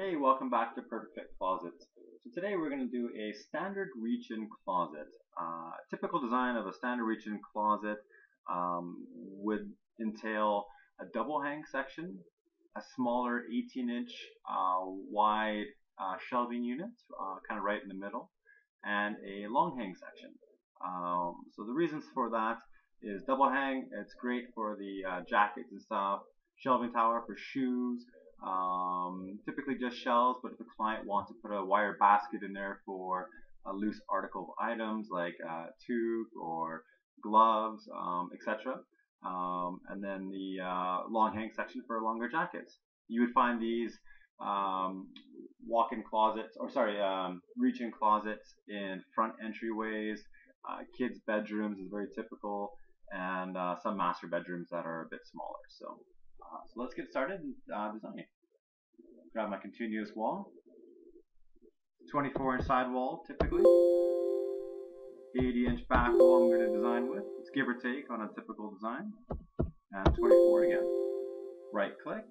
Hey, welcome back to Perfect Fit Closets. So today we're going to do a standard reach-in closet. Uh, typical design of a standard reach-in closet um, would entail a double hang section, a smaller 18-inch uh, wide uh, shelving unit, uh, kind of right in the middle, and a long hang section. Um, so the reasons for that is double hang, it's great for the uh, jackets and stuff, shelving tower for shoes, um, typically just shelves, but if a client wants to put a wire basket in there for a loose article of items like a tube or gloves, um, etc. Um, and then the uh, long hang section for longer jackets. You would find these um, walk-in closets, or sorry, um, reach-in closets in front entryways, uh, kids' bedrooms is very typical, and uh, some master bedrooms that are a bit smaller. So so let's get started uh, designing. Grab my continuous wall. 24 inch side wall typically. 80 inch back wall I'm going to design with. It's give or take on a typical design. And 24 again. Right click.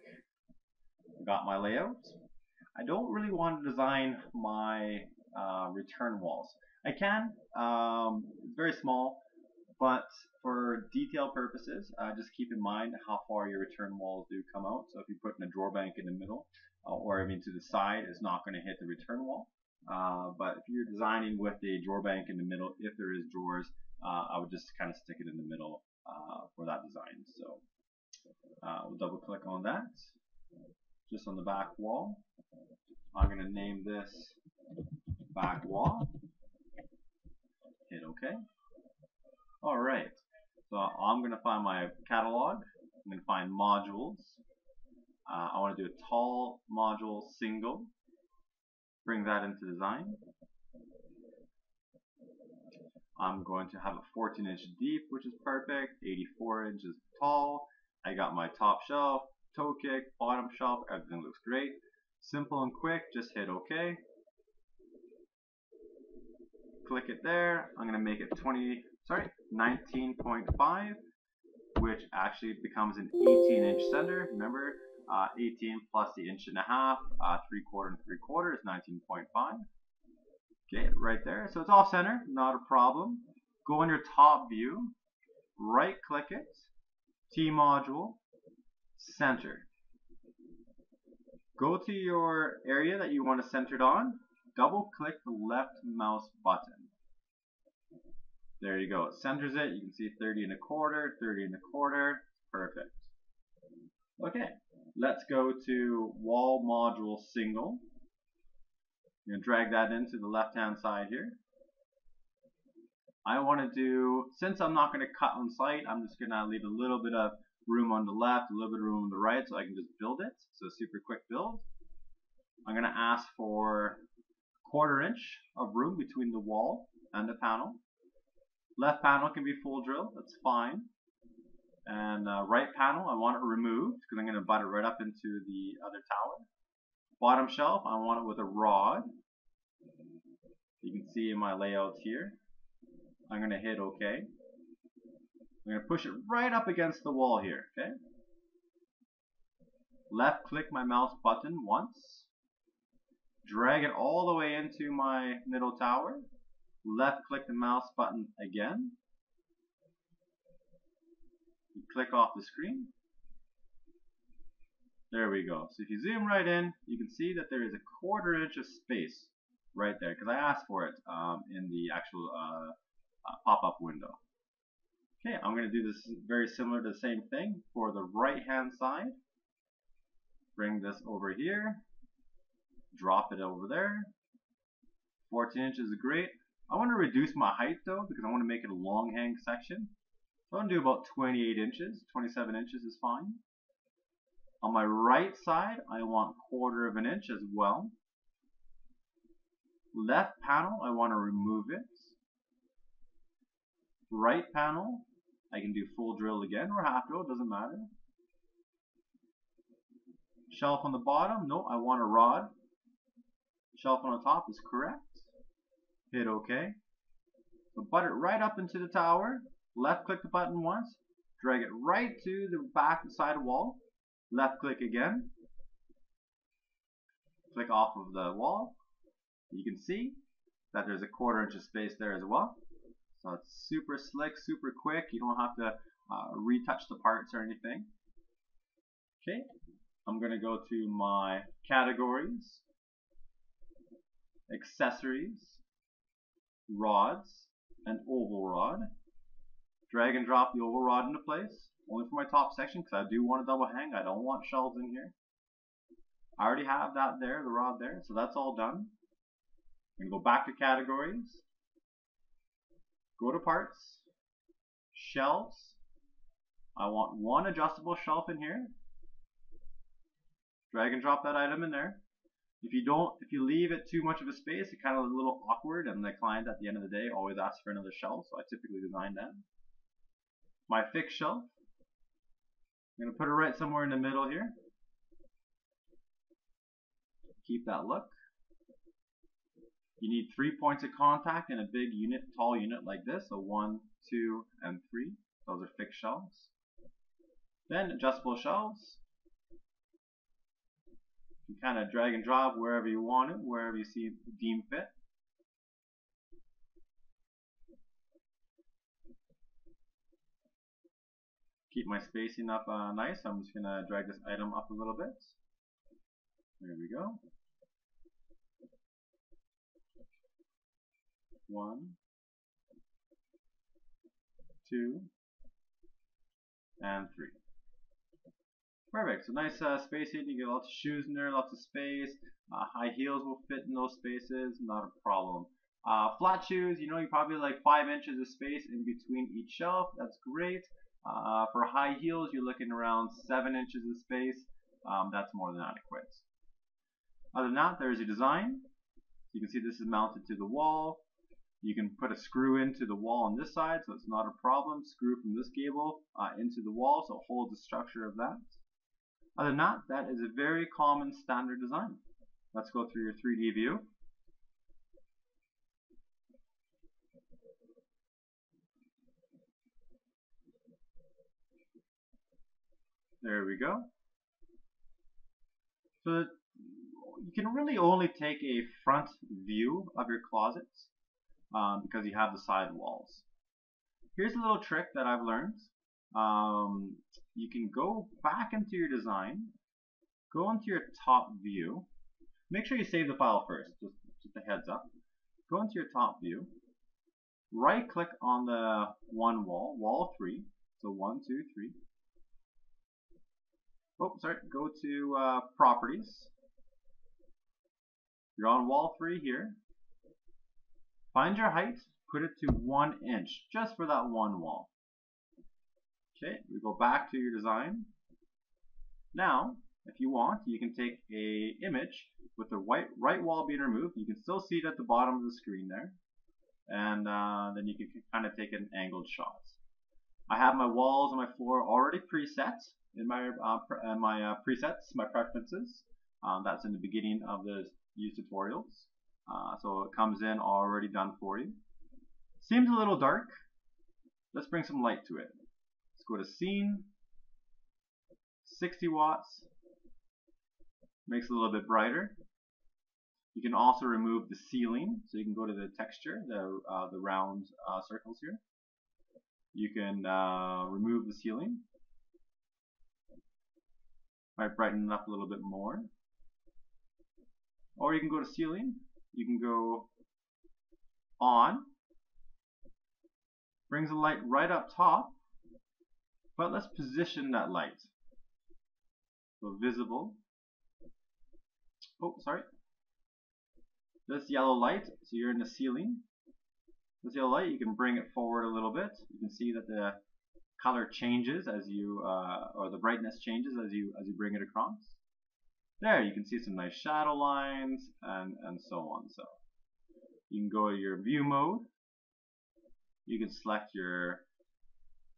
Got my layout. I don't really want to design my uh, return walls. I can. Um, it's very small. But for detail purposes, uh, just keep in mind how far your return walls do come out. So if you put in a drawer bank in the middle, uh, or I mean to the side, it's not going to hit the return wall. Uh, but if you're designing with a drawer bank in the middle, if there is drawers, uh, I would just kind of stick it in the middle uh, for that design. So uh, we'll double click on that, just on the back wall. I'm going to name this back wall. Hit OK. Alright, so I'm going to find my catalog. I'm going to find modules. Uh, I want to do a tall module single. Bring that into design. I'm going to have a 14 inch deep, which is perfect, 84 inches tall. I got my top shelf, toe kick, bottom shelf, everything looks great. Simple and quick, just hit OK. Click it there. I'm going to make it 20 sorry, 19.5, which actually becomes an 18 inch center. Remember, uh, 18 plus the inch and a half, uh, three quarter and three quarter is 19.5. Okay, right there. So it's off center, not a problem. Go in your top view, right click it, T module, center. Go to your area that you want to center it on, double click the left mouse button. There you go. It centers it. You can see 30 and a quarter, 30 and a quarter. Perfect. Okay, let's go to wall module single. I'm going to drag that into the left hand side here. I want to do, since I'm not going to cut on site, I'm just going to leave a little bit of room on the left, a little bit of room on the right, so I can just build it. So super quick build. I'm going to ask for a quarter inch of room between the wall and the panel. Left panel can be full drill, that's fine. And uh, right panel, I want it removed because I'm going to butt it right up into the other tower. Bottom shelf, I want it with a rod. You can see in my layout here. I'm going to hit OK. I'm going to push it right up against the wall here, okay? Left click my mouse button once. Drag it all the way into my middle tower left click the mouse button again. You click off the screen. There we go. So if you zoom right in, you can see that there is a quarter inch of space right there because I asked for it um, in the actual uh, uh, pop-up window. Okay, I'm going to do this very similar to the same thing for the right hand side. Bring this over here, drop it over there. 14 inches is great. I want to reduce my height though because I want to make it a long hang section. So I'm going to do about 28 inches. 27 inches is fine. On my right side, I want quarter of an inch as well. Left panel, I want to remove it. Right panel, I can do full drill again or half drill, doesn't matter. Shelf on the bottom, no, I want a rod. Shelf on the top is correct hit OK. Butt it right up into the tower, left click the button once, drag it right to the back side wall, left click again, click off of the wall, you can see that there's a quarter inch of space there as well. So it's super slick, super quick. You don't have to uh, retouch the parts or anything. Okay, I'm going to go to my categories, accessories, rods, and oval rod. Drag and drop the oval rod into place, only for my top section because I do want a double hang. I don't want shelves in here. I already have that there, the rod there, so that's all done. I'm going to go back to categories, go to parts, shelves. I want one adjustable shelf in here. Drag and drop that item in there. If you don't, if you leave it too much of a space, it kind of a little awkward, and the client at the end of the day always asks for another shelf, so I typically design that. My fixed shelf. I'm going to put it right somewhere in the middle here. Keep that look. You need three points of contact in a big unit, tall unit like this. So one, two, and three. Those are fixed shelves. Then adjustable shelves. You kind of drag and drop wherever you want it, wherever you see deem fit. Keep my spacing up uh, nice. I'm just going to drag this item up a little bit. There we go. One, two, and three. Perfect. So nice uh, spacing. You get lots of shoes in there, lots of space. Uh, high heels will fit in those spaces, not a problem. Uh, flat shoes, you know, you probably like five inches of space in between each shelf. That's great. Uh, for high heels, you're looking around seven inches of space. Um, that's more than adequate. Other than that, there's your design. You can see this is mounted to the wall. You can put a screw into the wall on this side, so it's not a problem. Screw from this gable uh, into the wall, so it holds the structure of that. Other than that, that is a very common standard design. Let's go through your 3D view. There we go. So you can really only take a front view of your closets um, because you have the side walls. Here's a little trick that I've learned. Um, you can go back into your design, go into your top view. Make sure you save the file first, just, just a heads up. Go into your top view, right click on the one wall, wall 3, so one, two, three. Oh, sorry, go to uh, properties. You're on wall 3 here. Find your height, put it to 1 inch, just for that one wall. Okay, we go back to your design. Now, if you want, you can take a image with the white right wall being removed. You can still see it at the bottom of the screen there. And uh, then you can kind of take an angled shot. I have my walls and my floor already preset in my uh, pre uh, my uh, presets, my preferences. Um, that's in the beginning of the use tutorials. Uh, so it comes in already done for you. Seems a little dark. Let's bring some light to it. Go to scene. 60 watts. Makes it a little bit brighter. You can also remove the ceiling, so you can go to the texture, the uh, the round uh, circles here. You can uh, remove the ceiling. Might brighten it up a little bit more. Or you can go to ceiling you can go on, brings the light right up top, but let's position that light. So visible, oh sorry, this yellow light, so you're in the ceiling, this yellow light, you can bring it forward a little bit, you can see that the color changes as you, uh, or the brightness changes as you, as you bring it across. There, you can see some nice shadow lines and, and so on. So you can go to your view mode. You can select your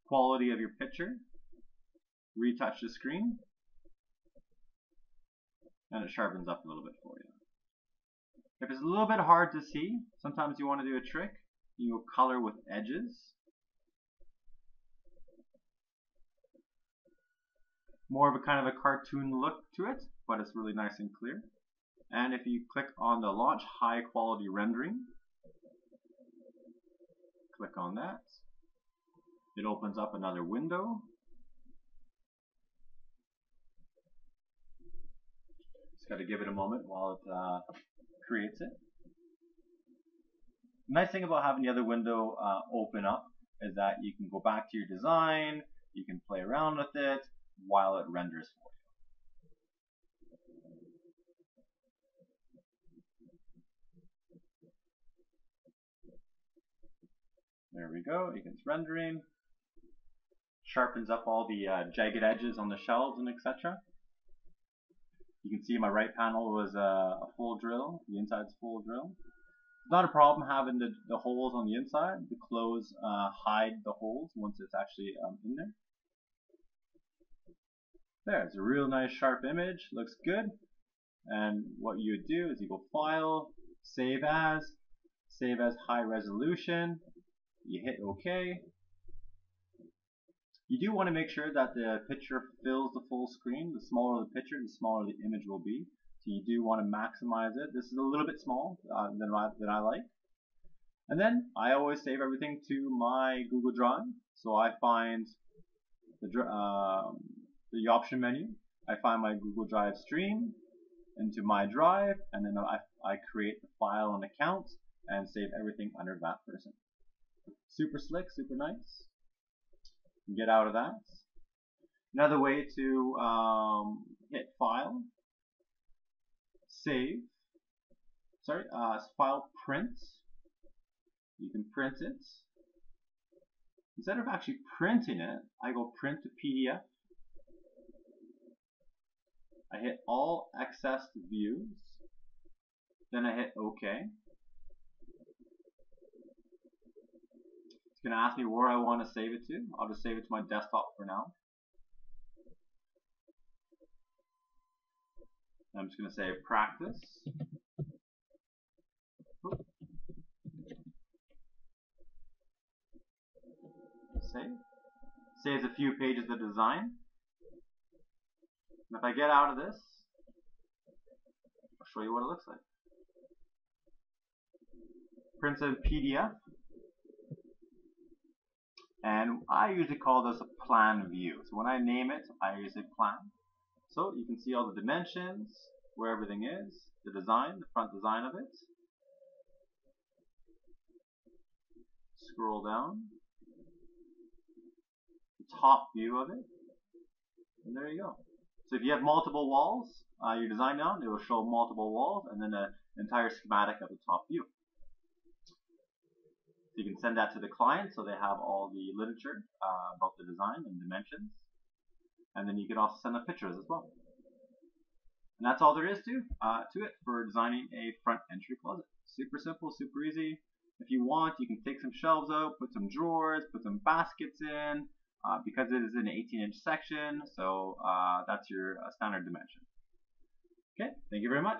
quality of your picture, retouch the screen, and it sharpens up a little bit for you. If it's a little bit hard to see, sometimes you want to do a trick. You go color with edges. More of a kind of a cartoon look to it but it's really nice and clear. and if you click on the launch high quality rendering click on that it opens up another window just got to give it a moment while it uh, creates it nice thing about having the other window uh, open up is that you can go back to your design you can play around with it while it renders for you. There we go, it's rendering. Sharpens up all the uh, jagged edges on the shelves and etc. You can see my right panel was uh, a full drill, the inside's full drill. It's not a problem having the, the holes on the inside. The clothes uh, hide the holes once it's actually um, in there. There, it's a real nice sharp image, looks good. And what you would do is you go File, Save As, Save as High Resolution, you hit OK. You do want to make sure that the picture fills the full screen. The smaller the picture, the smaller the image will be. So you do want to maximize it. This is a little bit small uh, than, I, than I like. And then I always save everything to my Google Drive. So I find the, um, the option menu. I find my Google Drive stream into my drive, and then I, I create the file and account and save everything under that person. Super slick, super nice. Get out of that. Another way to um, hit File, Save, sorry, uh, File Print. You can print it. Instead of actually printing it, I go Print to PDF I hit all accessed views, then I hit OK. It's going to ask me where I want to save it to. I'll just save it to my desktop for now. I'm just going to say practice. Save. Saves a few pages of design. And if I get out of this, I'll show you what it looks like. Prints in PDF. And I usually call this a plan view. So when I name it, I usually plan. So you can see all the dimensions, where everything is, the design, the front design of it. Scroll down. The top view of it. And there you go. So if you have multiple walls, uh, you design down, it will show multiple walls and then an entire schematic of the top view. You can send that to the client so they have all the literature uh, about the design and dimensions. And then you can also send the pictures as well. And that's all there is to, uh, to it for designing a front entry closet. Super simple, super easy. If you want, you can take some shelves out, put some drawers, put some baskets in, uh, because it is an 18 inch section, so uh, that's your uh, standard dimension. Okay, thank you very much.